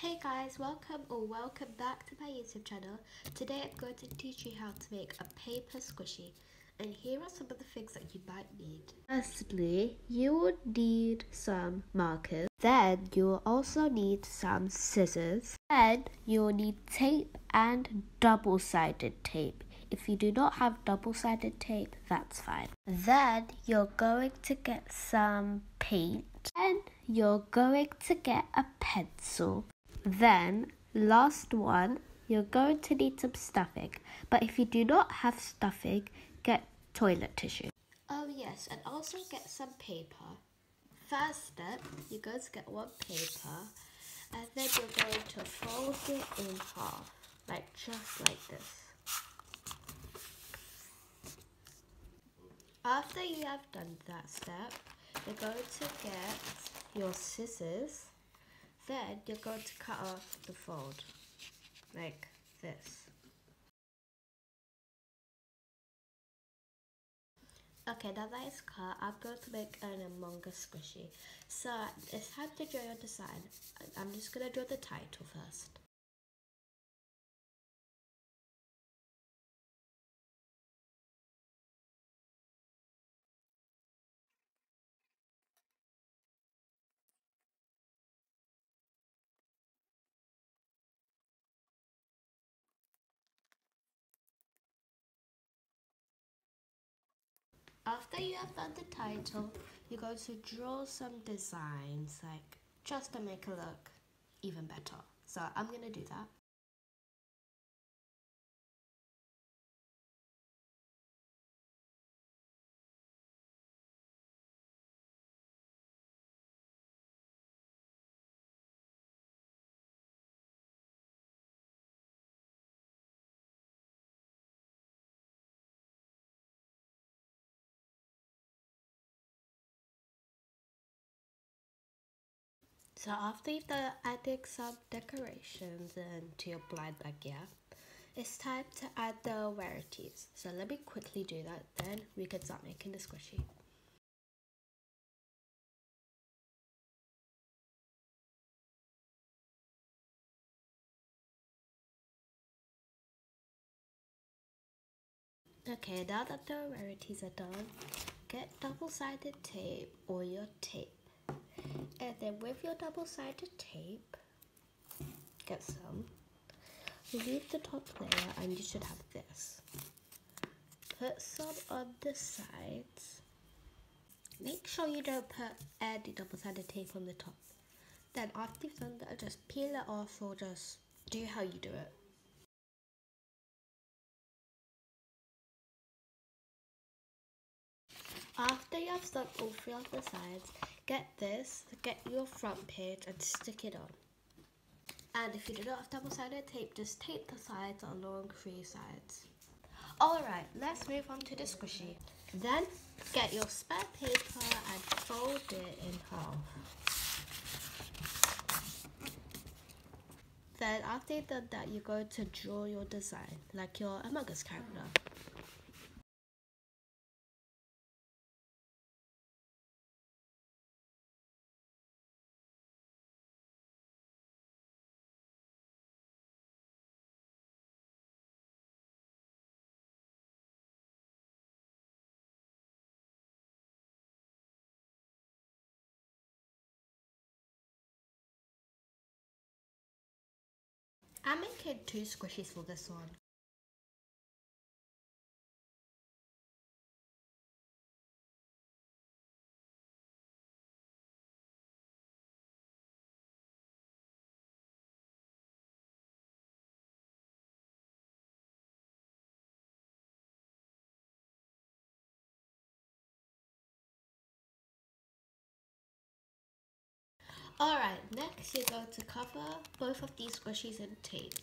Hey guys, welcome or welcome back to my YouTube channel. Today I'm going to teach you how to make a paper squishy and here are some of the things that you might need. Firstly, you will need some markers. Then you will also need some scissors. Then you will need tape and double-sided tape. If you do not have double-sided tape, that's fine. Then you're going to get some paint and you're going to get a pencil. Then, last one, you're going to need some stuffing. But if you do not have stuffing, get toilet tissue. Oh yes, and also get some paper. First step, you're going to get one paper and then you're going to fold it in half, like just like this. After you have done that step, you're going to get your scissors. Then you're going to cut off the fold, like this. Okay, now that is cut, I'm going to make an Among Us squishy. So it's time to draw your design. I'm just going to draw the title first. After you have done the title, you're going to draw some designs, like just to make it look even better. So I'm going to do that. So after done adding some decorations into your blind bag, yeah, it's time to add the rarities. So let me quickly do that, then we can start making the squishy. Okay, now that the rarities are done, get double-sided tape or your tape and then with your double-sided tape, get some. Remove the top layer and you should have this. Put some on the sides. Make sure you don't put any double-sided tape on the top. Then after you've done that, just peel it off or just do how you do it. After you have stuck all three of the sides, get this, get your front page and stick it on. And if you do not have double-sided tape, just tape the sides along three sides. Alright, let's move on to the squishy. Then, get your spare paper and fold it in half. Then after you've done that, you're going to draw your design, like your Among Us character. I'm making two squishies for this one. Alright, next you're going to cover both of these squishies in tape.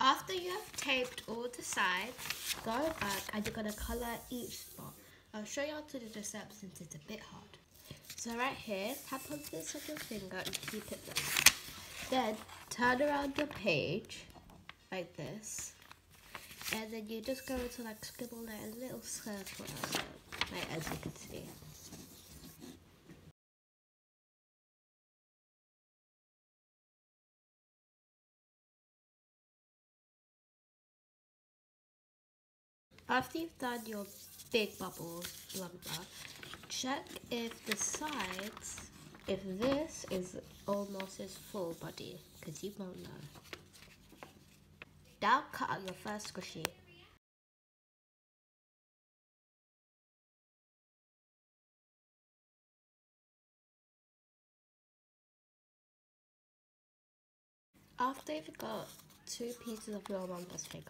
After you have taped all the sides, go back and you're going to colour each spot. I'll show you how to do the steps since it's a bit hard. So right here, tap on this with your finger and keep it there. Then turn around your page like this and then you just go to like scribble like a little circle like as you can see. After you've done your big bubbles, blah check if the sides, if this is almost as full body, because you won't know. Now cut out your first squishy. After you've got two pieces of your Among figure,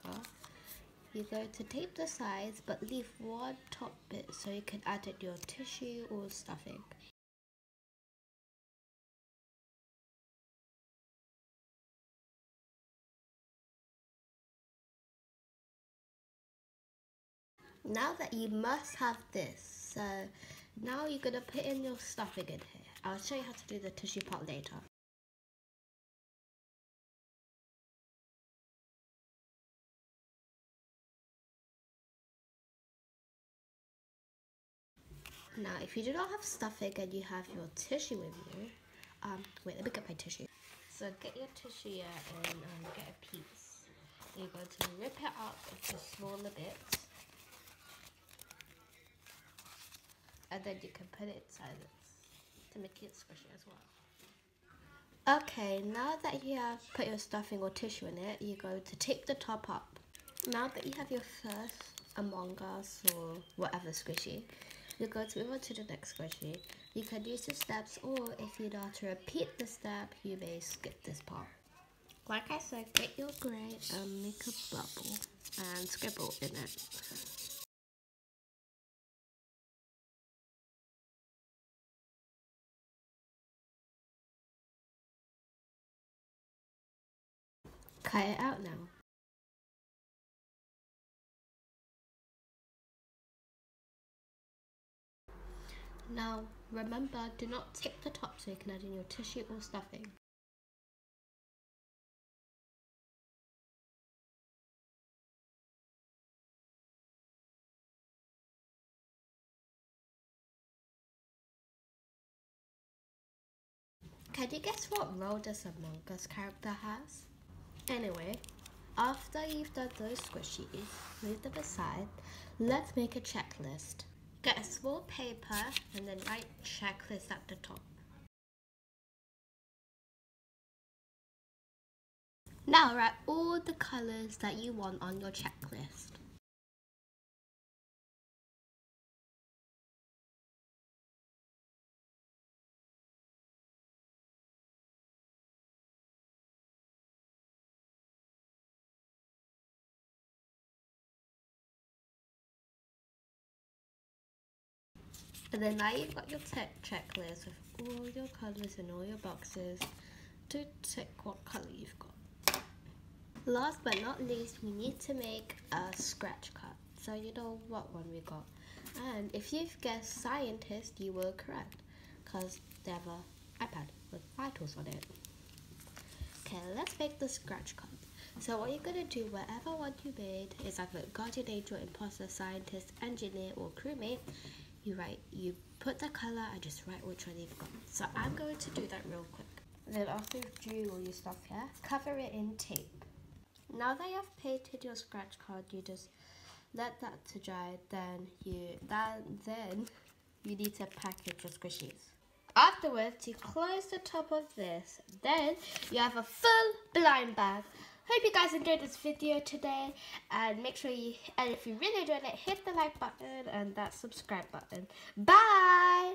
you're going to tape the sides but leave one top bit so you can add in your tissue or stuffing. Now that you must have this, so now you're going to put in your stuffing in here. I'll show you how to do the tissue part later. Now, if you do not have stuffing and you have your tissue with you, um, wait, let me get my tissue. So get your tissue and um, get a piece. You're going to rip it up into smaller bits. And then you can put it inside it to make it squishy as well. Okay, now that you have put your stuffing or tissue in it, you go to tape the top up. Now that you have your first Among Us or whatever squishy, you're going to move on to the next squishy. You can use the steps or if you want to repeat the step, you may skip this part. Like I said, get your grey and um, make a bubble and scribble in it. Cut it out now. Now, remember, do not tip the top so you can add in your tissue or stuffing. Can you guess what role this Among Us character has? Anyway, after you've done those squishies, leave them aside, let's make a checklist. Get a small paper and then write checklist at the top. Now write all the colours that you want on your checklist. And then now you've got your tech checklist with all your colours and all your boxes to tick what colour you've got. Last but not least, we need to make a scratch card. So you know what one we got. And if you've guessed scientist, you were correct. Because they have an iPad with vitals on it. Okay, let's make the scratch card. So what you're going to do, whatever one you made, is either guardian angel, imposter, scientist, engineer, or crewmate, you write, you put the color and just write which one you've got. So I'm going to do that real quick. Then after you've drew all your stuff here, cover it in tape. Now that you have painted your scratch card, you just let that to dry. Then you then then you need to package your squishies. Afterwards, you close the top of this. Then you have a full blind bag Hope you guys enjoyed this video today and make sure you, and if you really enjoyed it, hit the like button and that subscribe button. Bye!